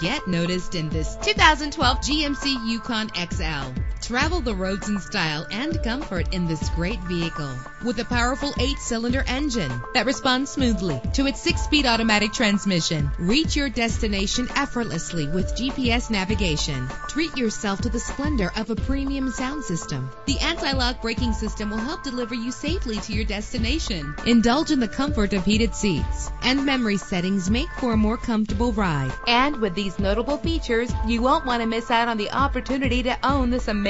Get noticed in this 2012 GMC Yukon XL. Travel the roads in style and comfort in this great vehicle with a powerful eight-cylinder engine that responds smoothly to its six-speed automatic transmission. Reach your destination effortlessly with GPS navigation. Treat yourself to the splendor of a premium sound system. The anti-lock braking system will help deliver you safely to your destination. Indulge in the comfort of heated seats and memory settings make for a more comfortable ride. And with these notable features, you won't want to miss out on the opportunity to own this amazing